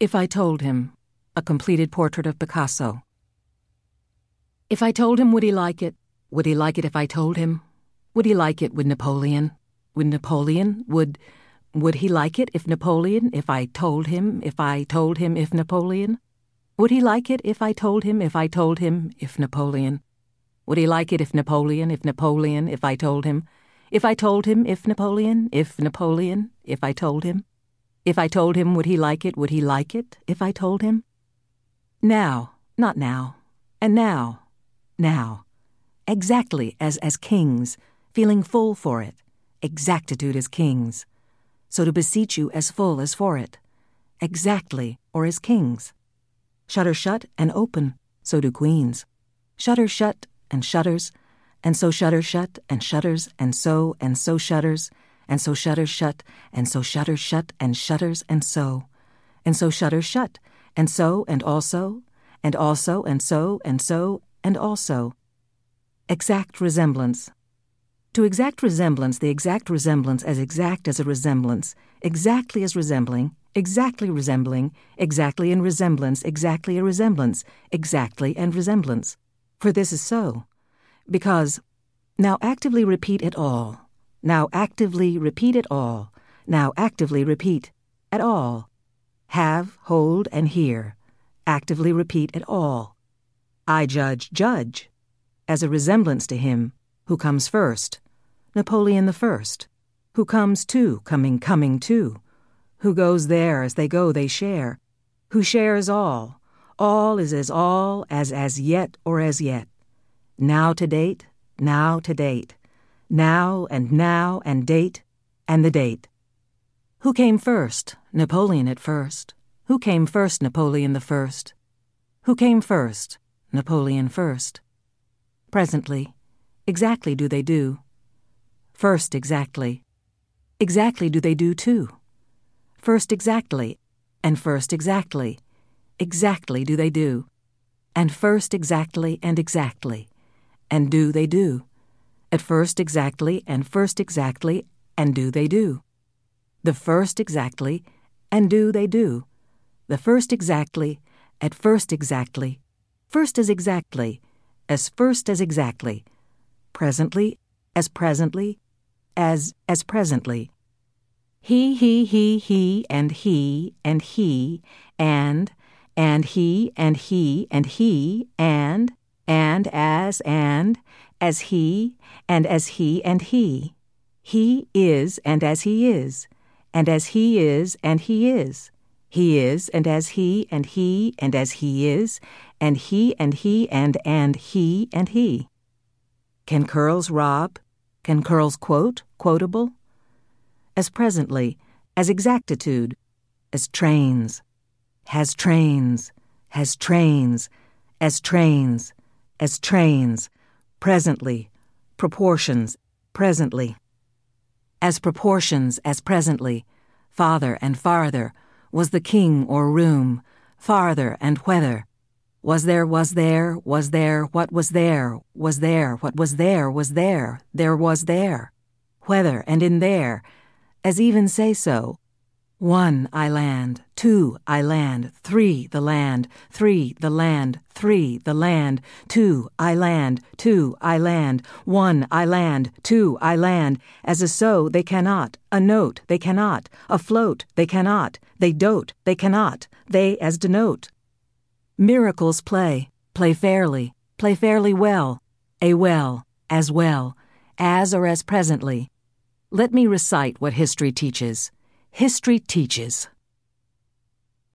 If I Told Him, a completed portrait of Picasso. If I told him, would he like it? Would he like it if I told him? Would he like it with Napoleon? Would Napoleon? Would. Would he like it if Napoleon, if I told him, if I told him if Napoleon? Would he like it if I told him, if I told him, if Napoleon? Would he like it if Napoleon, if Napoleon, if I told him? If I told him, if Napoleon, if Napoleon, if I told him? If I told him, would he like it, would he like it, if I told him? Now, not now, and now, now. Exactly as as kings, feeling full for it, exactitude as kings. So to beseech you as full as for it, exactly or as kings. Shutter shut and open, so do queens. Shutter shut and shutters, and so shutters shut and shutters, and so and so shutters, and so shutters shut, and so shutters shut, and shutters, and so, and so shutters shut, and so, and also, and also, and so, and so, and also. Exact resemblance. To exact resemblance, the exact resemblance as exact as a resemblance, exactly as resembling, exactly resembling, exactly in resemblance, exactly a resemblance, exactly and resemblance. For this is so. Because, now actively repeat it all now actively repeat it all. Now actively repeat at all. Have, hold, and hear. Actively repeat at all. I judge, judge. As a resemblance to him who comes first. Napoleon the First. Who comes too, coming, coming too. Who goes there as they go, they share. Who shares all. All is as all as as yet or as yet. Now to date, now to date now and now and date and the date. Who came first? Napoleon at first. Who came first? Napoleon the First. Who came first? Napoleon first. Presently. Exactly do they do. First exactly. Exactly do they do too. First exactly, and first exactly. Exactly do they do. And first exactly and exactly. And do they do. At first exactly, and first exactly, and do they do. The first exactly, and do they do. The first exactly, at first exactly, first as exactly, as first as exactly, presently, as presently, as as presently. He, he, he, he, and he, and he, and, and he, and he, and he, and, and as, and, as he, and as he and he. He is and as he is, and as he is and he is. He is and as he and he and as he is, and he and he and and he and he. Can curls rob? Can curls quote, quotable? As presently, as exactitude, as trains, has trains, has trains, as trains, as trains presently, proportions, presently. As proportions as presently, farther and farther, was the king or room, farther and whether. Was there, was there, was there, what was there, was there, what was there, was there, there was there. Whether and in there, as even say so, one I land, two I land, three the land, three the land, three the land, two I land, two I land, one I land, two I land, as a so they cannot, a note they cannot, A float, they cannot, they dote they cannot, they as denote. Miracles play, play fairly, play fairly well, a well, as well, as or as presently. Let me recite what history teaches. History teaches.